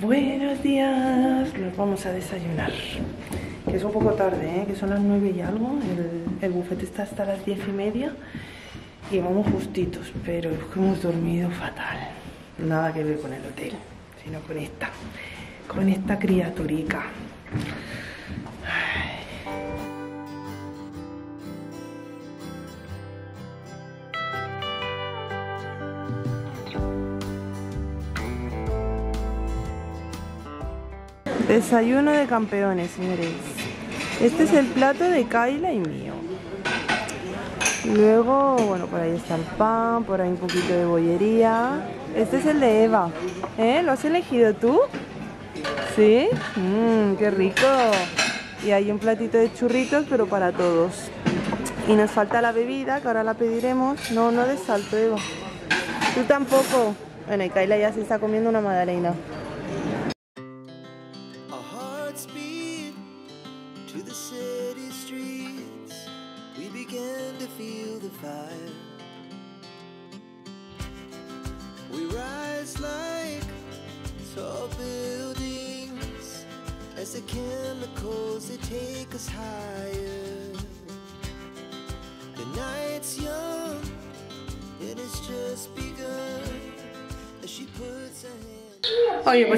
Buenos días, nos vamos a desayunar. Que es un poco tarde, ¿eh? que son las 9 y algo. El, el bufete está hasta las 10 y media. Y vamos justitos, pero es que hemos dormido fatal. Nada que ver con el hotel, sino con esta. Con esta criaturica. Desayuno de campeones, señores. Este es el plato de Kaila y mío. Luego, bueno, por ahí está el pan, por ahí un poquito de bollería. Este es el de Eva. ¿Eh? ¿Lo has elegido tú? ¿Sí? Mmm, qué rico. Y hay un platito de churritos, pero para todos. Y nos falta la bebida, que ahora la pediremos. No, no de salto, Eva. Tú tampoco. Bueno, y Kaila ya se está comiendo una magdalena.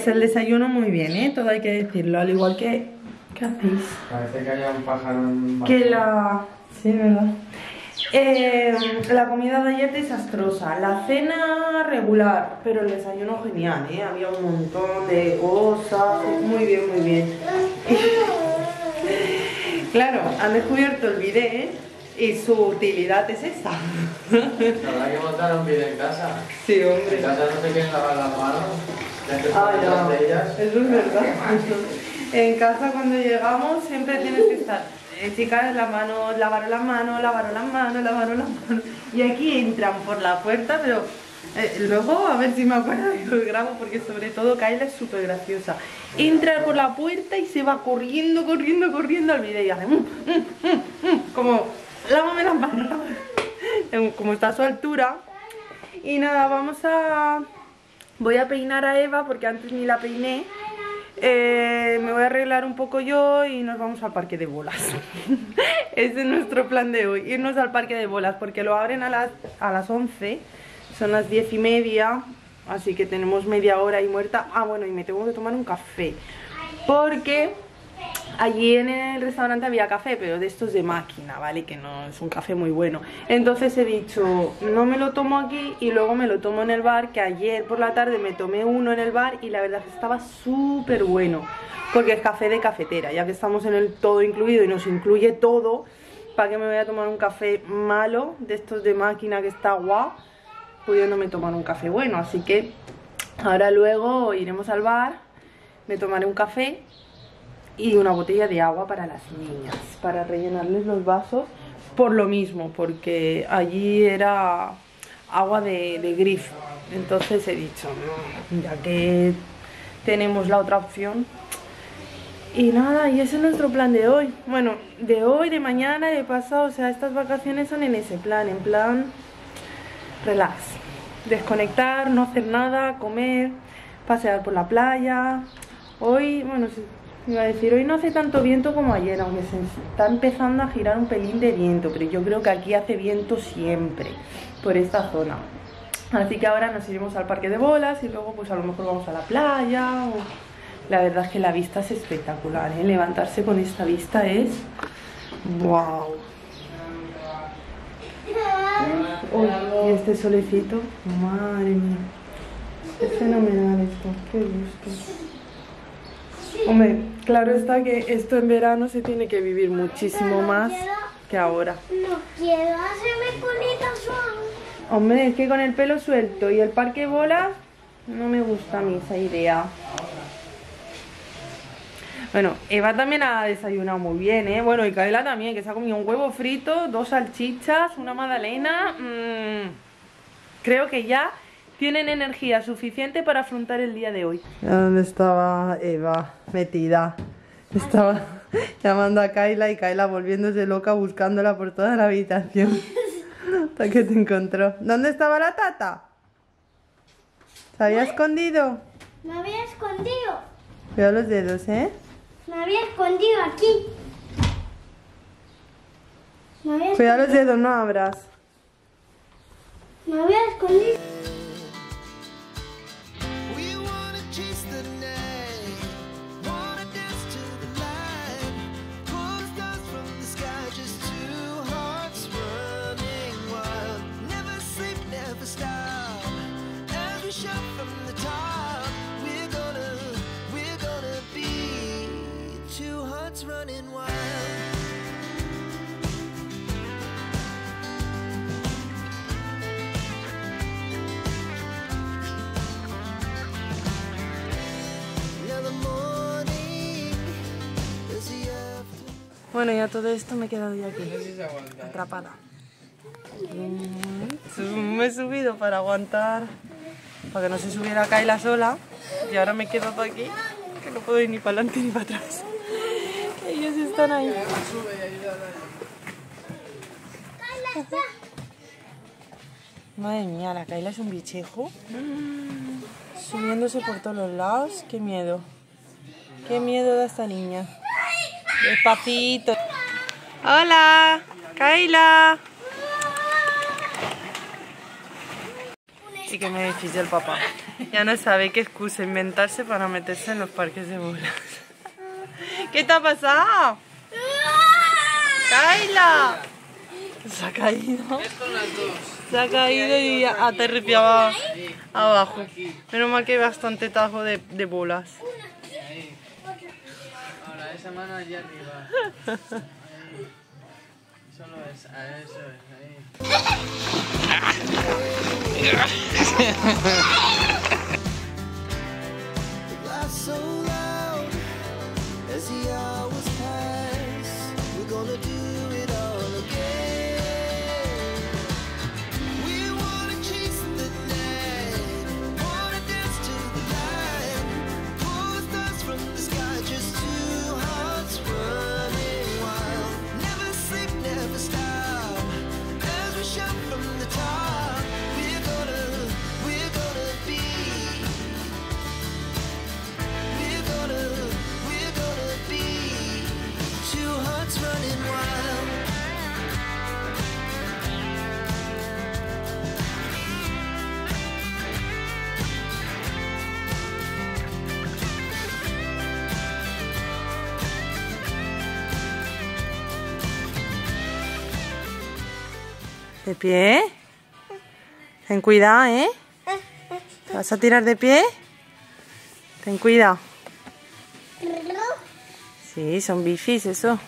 El desayuno muy bien, ¿eh? Todo hay que decirlo, al igual que... ¿Qué hacéis? Parece que haya un pájaro en Que la... Sí, ¿verdad? Eh, la comida de ayer desastrosa, la cena regular, pero el desayuno genial, ¿eh? Había un montón de cosas, muy bien, muy bien. claro, han descubierto el bidet y su utilidad es esa. La verdad que montaron bien en casa. sí, En hombre. casa no se quieren lavar las manos. Ah. Eso es verdad. En casa cuando llegamos siempre tienes que estar, eh, chicas, la mano, lavaron las manos, lavaron las manos, lavaron las manos. Y aquí entran por la puerta, pero eh, luego a ver si me acuerdo y lo grabo porque sobre todo Kayla es súper graciosa. Entra por la puerta y se va corriendo, corriendo, corriendo al video y hace mm, mm, mm, como lávame las manos, como está a su altura. Y nada, vamos a... Voy a peinar a Eva porque antes ni la peiné. Eh, me voy a arreglar un poco yo y nos vamos al parque de bolas. Ese es nuestro plan de hoy, irnos al parque de bolas porque lo abren a las, a las 11, son las 10 y media, así que tenemos media hora y muerta. Ah, bueno, y me tengo que tomar un café porque allí en el restaurante había café, pero de estos de máquina, ¿vale? Que no es un café muy bueno. Entonces he dicho, no me lo tomo aquí y luego me lo tomo en el bar, que ayer por la tarde me tomé uno en el bar y la verdad estaba súper bueno. Porque es café de cafetera, ya que estamos en el todo incluido y nos incluye todo, ¿para qué me voy a tomar un café malo de estos de máquina que está guau? Pudiéndome tomar un café bueno, así que ahora luego iremos al bar, me tomaré un café y una botella de agua para las niñas, para rellenarles los vasos por lo mismo, porque allí era agua de, grifo. Entonces he dicho, "No, ya que tenemos la otra opción. Y nada, y ese es nuestro plan de hoy. Bueno, de hoy, de mañana, de pasado, o sea, estas vacaciones son en ese plan, en plan relax. Desconectar, no hacer nada, comer, pasear por la playa. Hoy, bueno, iba a decir, hoy no hace tanto viento como ayer, aunque se está empezando a girar un pelín de viento, pero yo creo que aquí hace viento siempre, por esta zona. Así que ahora nos iremos al parque de bolas y luego pues a lo mejor vamos a la playa. La verdad es que la vista es espectacular, ¿eh? levantarse con esta vista es... ¡Wow! Y este solecito, madre mía. Es fenomenal esto, qué gusto. Hombre, claro está que esto en verano se tiene que vivir muchísimo más que ahora. No quiero hacerme colita suave. Hombre, es que con el pelo suelto y el parque bolas no me gusta a mí esa idea. Bueno, Eva también ha desayunado muy bien, ¿eh? Bueno, y Kaela también, que se ha comido un huevo frito, dos salchichas, una magdalena. mm, creo que ya tienen energía suficiente para afrontar el día de hoy. ¿Dónde estaba Eva metida? Estaba llamando a Kaila y Kaila volviéndose loca buscándola por toda la habitación. Hasta que te encontró. ¿Dónde estaba la tata? ¿Se había escondido? Me había escondido. Cuidado los dedos, ¿eh? Me había escondido aquí. Me había, Cuidado los dedos, no abras. me había escondido. Bueno, ya todo esto me he quedado ya aquí, atrapada. Mm, Me he subido para aguantar, para que no se subiera Kaila sola. Y ahora me he quedado aquí, que no puedo ir ni para adelante ni para atrás. Ellos están ahí. Madre mía, la Kaila es un bichejo. Subiéndose por todos los lados. Qué miedo. Qué miedo da esta niña. Despacito. Hola, Kaila. Y que me decís el papá. Ya no sabe qué excusa inventarse para meterse en los parques de bolas. ¿Qué te ha pasado? ¡Kaila! Se ha caído. Se ha caído y aterripiaba abajo. Menos mal que hay bastante tajo de, de bolas. Esa mano allá arriba. Ahí. Solo es, a eso es, ahí. ¿De pie? Ten cuidado, ¿eh? ¿Te vas a tirar de pie? Ten cuidado. Sí, son bifis, eso.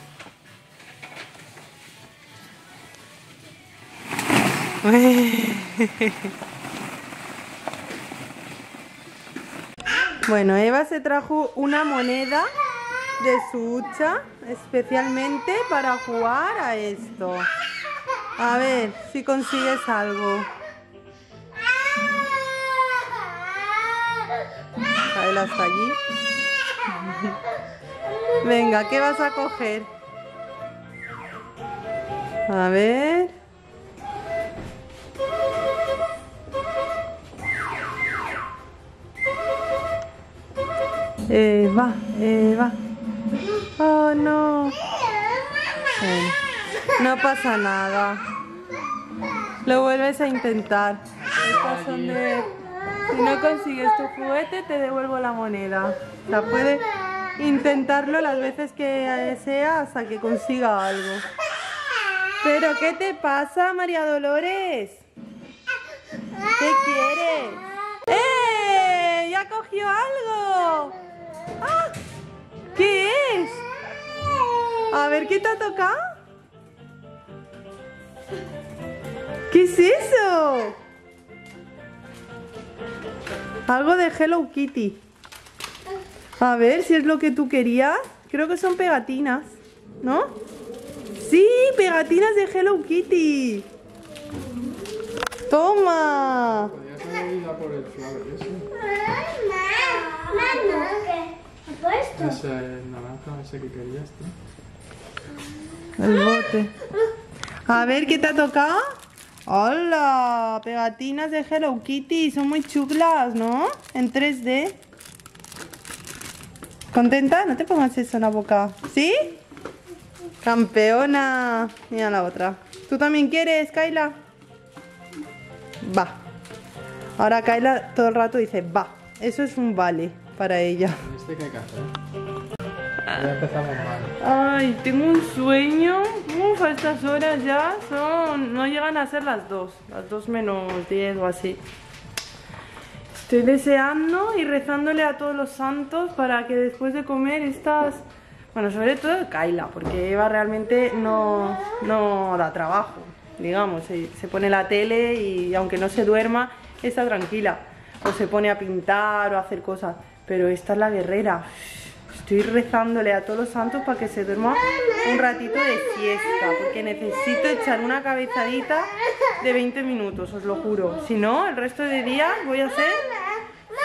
Bueno, Eva se trajo una moneda de su hucha especialmente para jugar a esto. A ver si consigues algo. Está allí. Venga, ¿qué vas a coger? A ver. Eva, Eva. Oh, no. Bueno, no pasa nada. Lo vuelves a intentar. Si no consigues tu juguete, te devuelvo la moneda. O sea, puede intentarlo las veces que sea hasta que consiga algo. ¿Pero qué te pasa, María Dolores? ¿Qué quieres? ¡Eh! ¡Ya cogió algo! ¡Ah! ¿Qué es? A ver, ¿qué te ha tocado? ¿Qué es eso? Algo de Hello Kitty. A ver si es lo que tú querías. Creo que son pegatinas, ¿no? Sí, pegatinas de Hello Kitty. Toma. Ese naranja, ese que querías tú. El bote. A ver, ¿qué te ha tocado? ¡Hola! Pegatinas de Hello Kitty. Son muy chulas, ¿no? En 3D. ¿Contenta? No te pongas eso en la boca. ¿Sí? Campeona. Mira la otra. ¿Tú también quieres, Kaila? Va. Ahora Kaila todo el rato dice va. Eso es un vale para ella. ¿Viste qué hay? Ya empezamos mal. Ay, tengo un sueño. Uf, a estas horas ya son. No llegan a ser las dos. Las dos menos diez o así. Estoy deseando y rezándole a todos los santos para que después de comer estas. Bueno, sobre todo Kaila, porque Eva realmente no, no da trabajo. Digamos, se, se pone la tele y aunque no se duerma, está tranquila. O se pone a pintar o a hacer cosas. Pero esta es la guerrera. Estoy rezándole a todos los santos para que se duerma un ratito de siesta, porque necesito echar una cabezadita de 20 minutos, os lo juro. Si no, el resto de día voy a ser.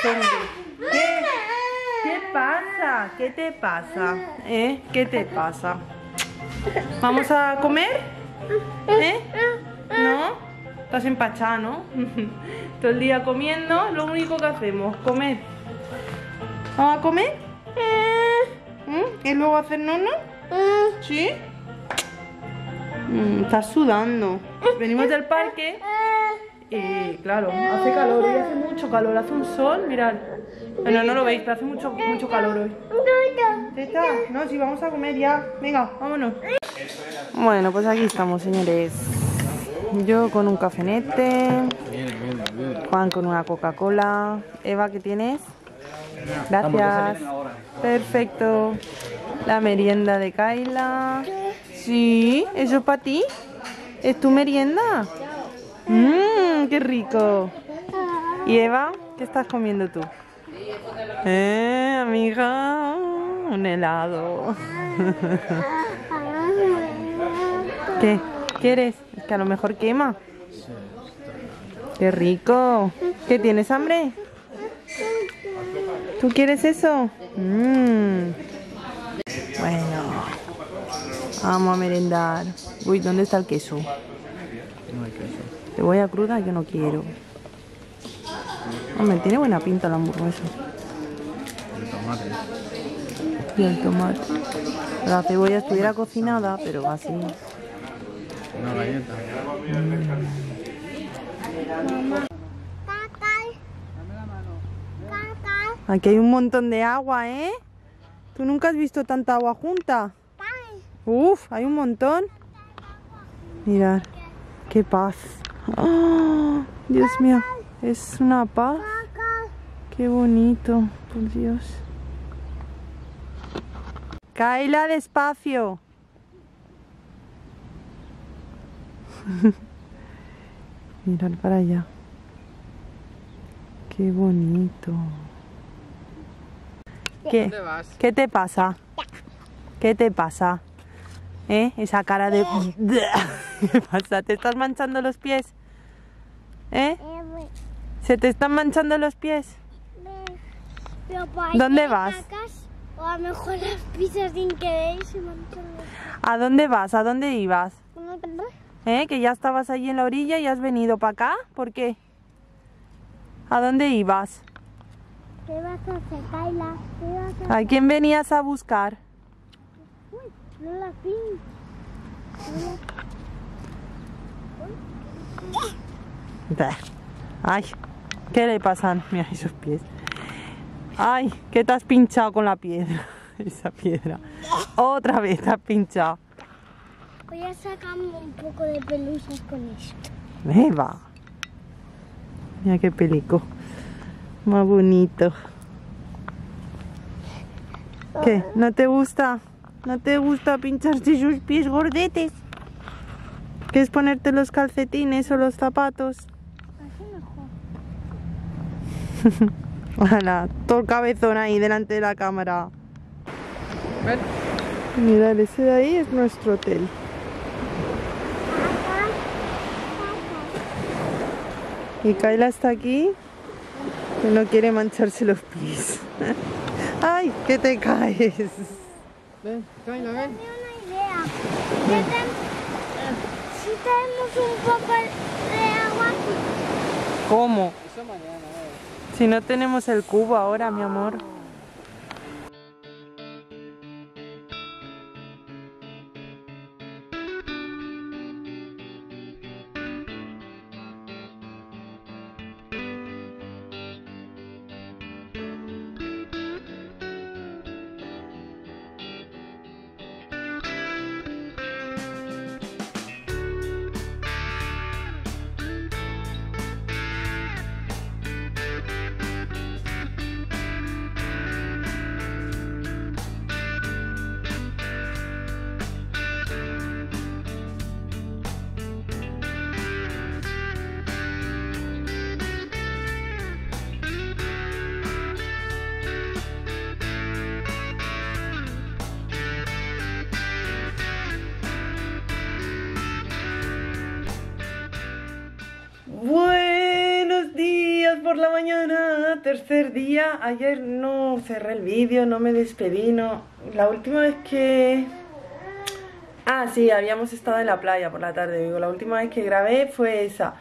¿Qué? ¿Qué pasa? ¿Qué te pasa? ¿Eh? ¿Qué te pasa? ¿Vamos a comer? ¿Eh? ¿No? Estás empachada, ¿no? Todo el día comiendo, lo único que hacemos, comer. ¿Vamos a comer? ¿Mm? ¿Y luego hacer nono? ¿Sí? Mm, estás sudando. Venimos del parque y claro, hace calor, hoy hace mucho calor, hace un sol, mirad. Bueno, no lo veis, pero hace mucho, mucho calor hoy. ¿Teta? No, si vamos a comer ya. Venga, vámonos. Bueno, pues aquí estamos, señores. Yo con un cafenete, Juan con una Coca-Cola. Eva, ¿qué tienes? Gracias. Perfecto. La merienda de Kaila. Sí, eso es para ti. ¿Es tu merienda? Mmm, qué rico. ¿Y Eva? ¿Qué estás comiendo tú? Eh, amiga, un helado. ¿Qué? ¿Quieres? Es que a lo mejor quema. Qué rico. ¿Qué tienes hambre? ¿Tú quieres eso? Mm. Bueno, vamos a merendar. Uy, ¿dónde está el queso? No hay queso. Cebolla cruda yo no quiero. Hombre, tiene buena pinta la hamburguesa. El tomate. Y el tomate. La cebolla estuviera cocinada, pero así. Una galleta. Aquí hay un montón de agua, ¿eh? ¿Tú nunca has visto tanta agua junta? Uf, hay un montón. Mirad, qué paz. ¡Ah! Dios mío, es una paz. Qué bonito, por Dios. Kaila, despacio. Mirad para allá. Qué bonito. ¿Qué? ¿Dónde vas? ¿Qué te pasa? ¿Qué te pasa? ¿Eh? Esa cara de... ¿Qué pasa? ¿Te estás manchando los pies? ¿Eh? ¿Se te están manchando los pies? Ahí ¿Dónde vas? o a lo mejor las pisas sin querer se manchan ¿A dónde vas? ¿A dónde ibas? ¿Eh? Que ya estabas allí en la orilla y has venido para acá. ¿Por qué? ¿A dónde ibas? ¿Qué vas a hacer, Kaila? ¿Qué vas a ¿A quién venías a buscar? No la. Bah. Ay, ¿qué le pasan? Mira esos pies. Ay, ¿qué te has pinchado con la piedra? Esa piedra. Otra vez te has pinchado. Voy a sacarme un poco de pelusas con esto. Eva. Mira qué pelico. Más bonito. ¿Qué? ¿No te gusta? ¿No te gusta pincharse sus pies gordetes? ¿Quieres ponerte los calcetines o los zapatos? Así mejor. Todo el cabezón ahí delante de la cámara. Ven. Mirad, ese de ahí es nuestro hotel. Y Kaila está aquí, no quiere mancharse los pies. ¡Ay, que te caes! Ven, Kaila, ven. Tengo una idea. ¿Qué tal Si tenemos un poco de agua aquí. ¿Cómo? Eso mañana, eh. Si no tenemos el cubo ahora, mi amor. Tercer día. Ayer no cerré el vídeo, no me despedí, no. La última vez que... Ah, sí, habíamos estado en la playa por la tarde, digo. La última vez que grabé fue esa.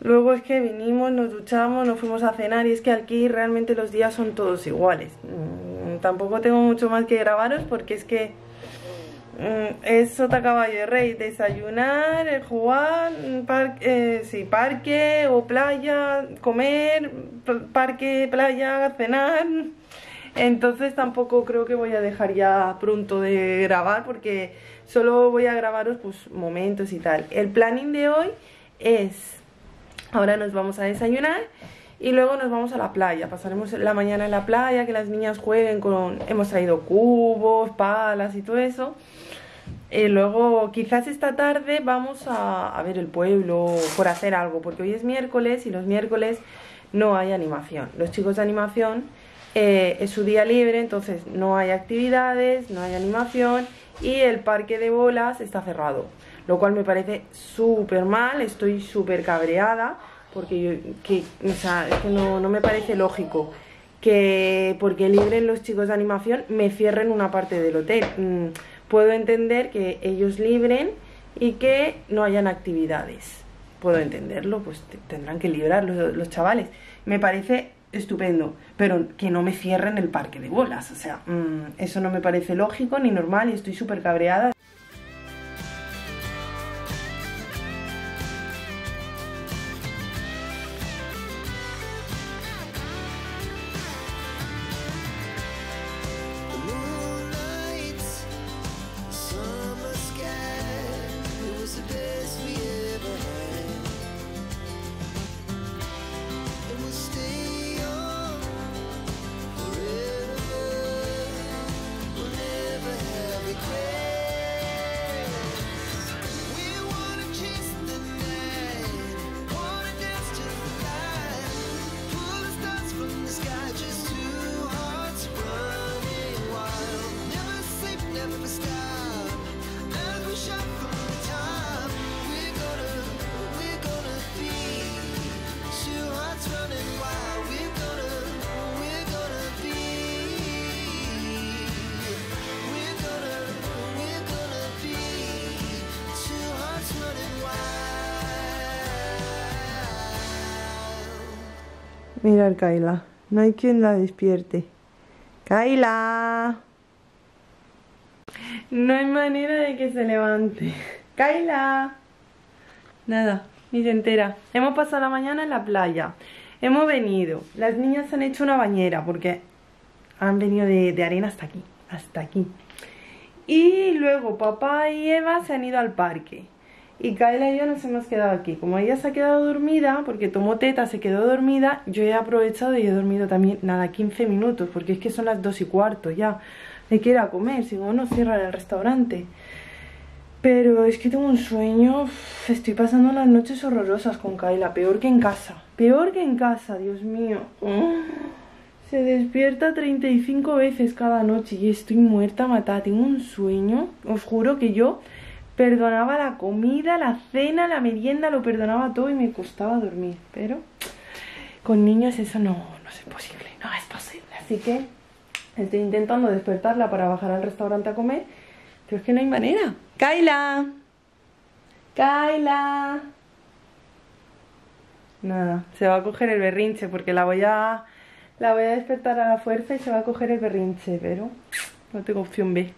Luego es que vinimos, nos duchamos, nos fuimos a cenar y es que aquí realmente los días son todos iguales. Mm, tampoco tengo mucho más que grabaros porque es que es sota caballo rey, desayunar, eh, jugar, mm, par- eh, sí, parque o playa, comer, parque, playa, cenar. Entonces tampoco creo que voy a dejar ya pronto de grabar porque solo voy a grabaros pues momentos y tal. El planning de hoy es Ahora nos vamos a desayunar y luego nos vamos a la playa. Pasaremos la mañana en la playa, que las niñas jueguen con... Hemos traído cubos, palas y todo eso. Y luego quizás esta tarde vamos a, a ver el pueblo por hacer algo, porque hoy es miércoles y los miércoles no hay animación. Los chicos de animación eh, es su día libre, entonces no hay actividades, no hay animación y el parque de bolas está cerrado. Lo cual me parece súper mal, estoy súper cabreada porque yo, que, o sea, es que no, no me parece lógico que porque libren los chicos de animación me cierren una parte del hotel. Mm, puedo entender que ellos libren y que no hayan actividades. Puedo entenderlo, pues te- tendrán que librar los, chavales. Me parece estupendo, pero que no me cierren el parque de bolas. O sea, mm, eso no me parece lógico ni normal y estoy súper cabreada. Mirar, Kaila, no hay quien la despierte. ¡Kaila! No hay manera de que se levante. ¡Kaila! Nada, ni se entera. Hemos pasado la mañana en la playa. Hemos venido. Las niñas han hecho una bañera porque han venido de, de arena hasta aquí. Hasta aquí. Y luego papá y Eva se han ido al parque. Y Kaila y yo nos hemos quedado aquí. Como ella se ha quedado dormida, porque tomó teta, se quedó dormida, yo he aprovechado y he dormido también, nada, 15 minutos, porque es que son las 2 y cuarto ya. Que ir a comer, si no, no cierran el restaurante. Pero es que tengo un sueño, estoy pasando las noches horrorosas con Kaila, peor que en casa. Peor que en casa, Dios mío. Se despierta 35 veces cada noche y estoy muerta matada. Tengo un sueño. Os juro que yo perdonaba la comida, la cena, la merienda, lo perdonaba todo y me costaba dormir. Pero con niños eso no, es posible. No es posible. Así que estoy intentando despertarla para bajar al restaurante a comer. Pero es que no hay manera. ¡Kaila! ¡Kaila! Nada, se va a coger el berrinche porque la voy a la voy a despertar a la fuerza y se va a coger el berrinche, pero no tengo opción B.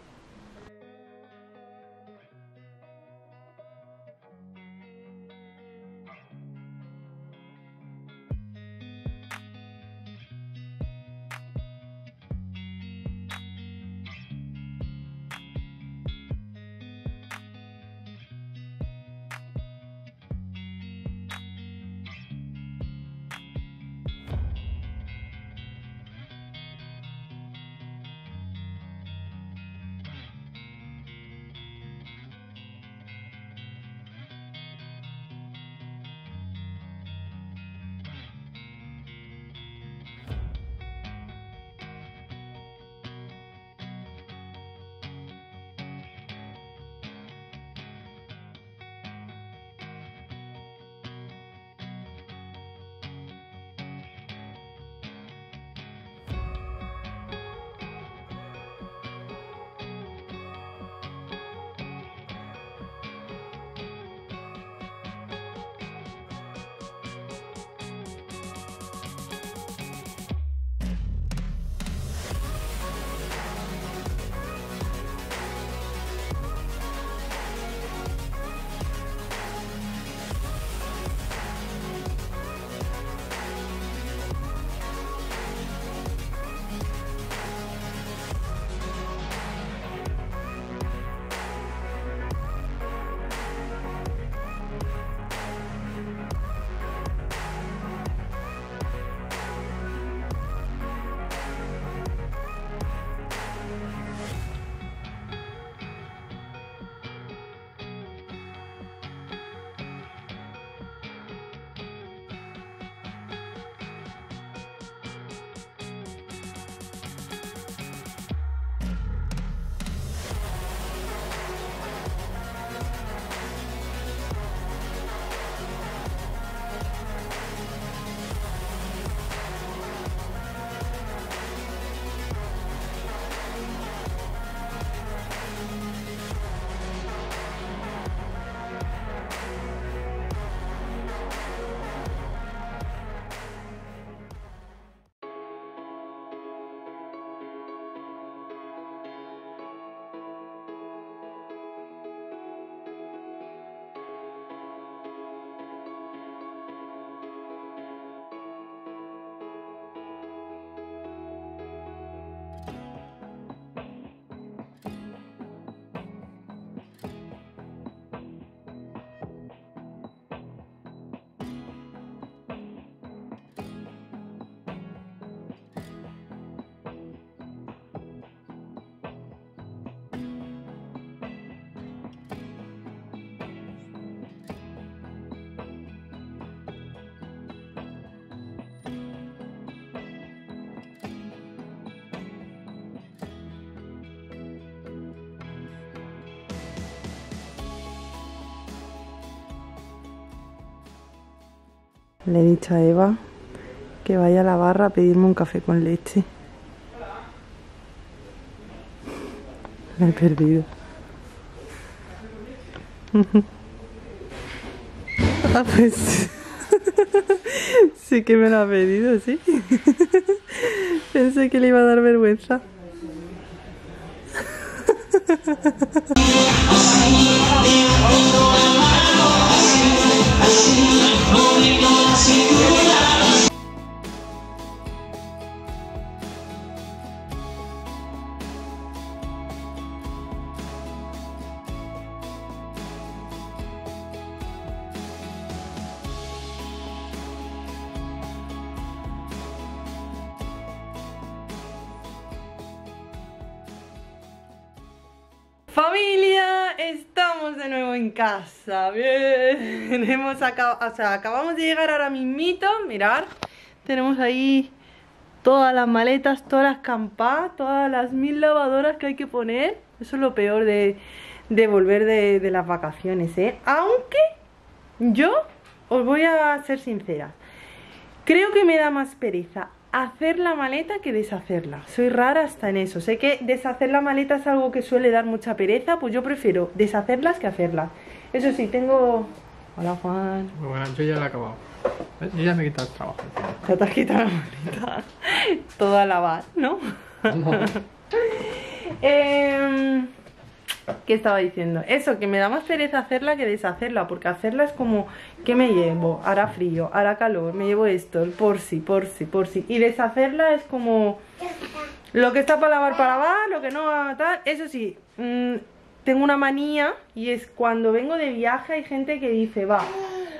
Le he dicho a Eva que vaya a la barra a pedirme un café con leche. Me he perdido. Ah, pues sí que me lo ha pedido, sí. Pensé que le iba a dar vergüenza. Casa. Bien, hemos o sea, acabamos de llegar ahora mismito. Mirad, tenemos ahí todas las maletas, todas las campas, todas las mil lavadoras que hay que poner. Eso es lo peor de, de volver de, de las vacaciones, ¿eh? Aunque yo os voy a ser sincera. Creo que me da más pereza hacer la maleta que deshacerla. Soy rara hasta en eso. Sé que deshacer la maleta es algo que suele dar mucha pereza, pues yo prefiero deshacerlas que hacerlas. Eso sí, tengo... Hola Juan. Muy buena, yo ya la he acabado. Yo ya me he quitado el trabajo. Ya te has quitado la maleta. Todo a lavar, ¿no? Em, ¿Qué estaba diciendo? Eso, que me da más pereza hacerla que deshacerla, porque hacerla es como, ¿qué me llevo? Hará frío, hará calor, me llevo esto, el por si, por si, por si. Y deshacerla es como, lo que está para lavar, para lavar, lo que no, tal. Eso sí, mm, tengo una manía y es cuando vengo de viaje hay gente que dice, va,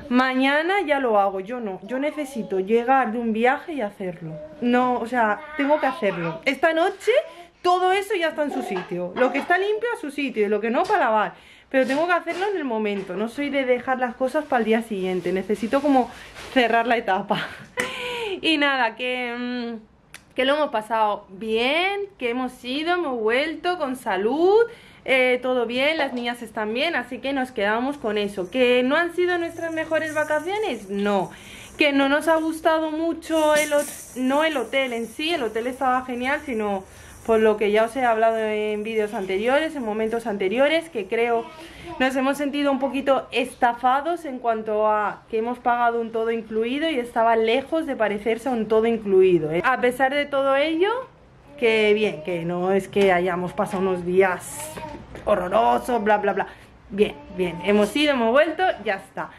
mañana ya lo hago, yo no. Yo necesito llegar de un viaje y hacerlo. No, o sea, tengo que hacerlo. Esta noche todo eso ya está en su sitio. Lo que está limpio a su sitio y lo que no para lavar. Pero tengo que hacerlo en el momento. No soy de dejar las cosas para el día siguiente. Necesito como cerrar la etapa. y nada, que, mm, que lo hemos pasado bien, que hemos ido, hemos vuelto con salud. eh, todo bien, las niñas están bien, así que nos quedamos con eso. ¿Que no han sido nuestras mejores vacaciones? No. ¿Que no nos ha gustado mucho el, no el hotel en sí? El hotel estaba genial, sino por lo que ya os he hablado en vídeos anteriores, en momentos anteriores, que creo nos hemos sentido un poquito estafados en cuanto a que hemos pagado un todo incluido y estaba lejos de parecerse a un todo incluido. ¿eh? A pesar de todo ello, que bien, que no es que hayamos pasado unos días horrorosos, bla, bla, bla. Bien, bien, hemos ido, hemos vuelto, ya está.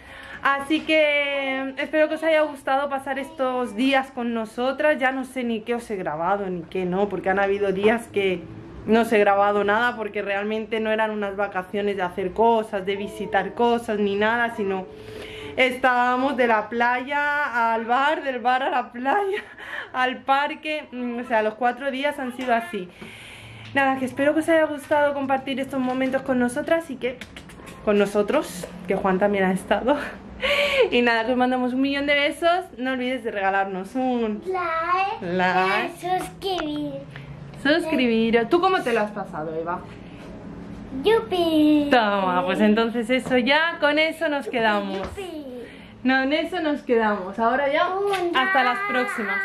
Así que espero que os haya gustado pasar estos días con nosotras. Ya no sé ni qué os he grabado ni qué no, porque han habido días que no os he grabado nada porque realmente no eran unas vacaciones de hacer cosas, de visitar cosas ni nada, sino estábamos de la playa al bar, del bar a la playa, al parque. Mm, O sea, los cuatro días han sido así. Nada, que espero que os haya gustado compartir estos momentos con nosotras y que con nosotros, que Juan también ha estado. Y nada, que os mandamos un millón de besos. No olvides de regalarnos un Like, like, suscribir. suscribir. ¿Tú cómo te lo has pasado, Eva? Yupi. Toma, pues entonces eso ya, con eso nos quedamos. Yupi. No, en eso nos quedamos. Ahora ya, Un hasta las próximas.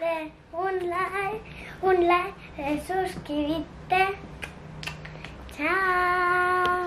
de- un like, un like, de suscribirte. Chao.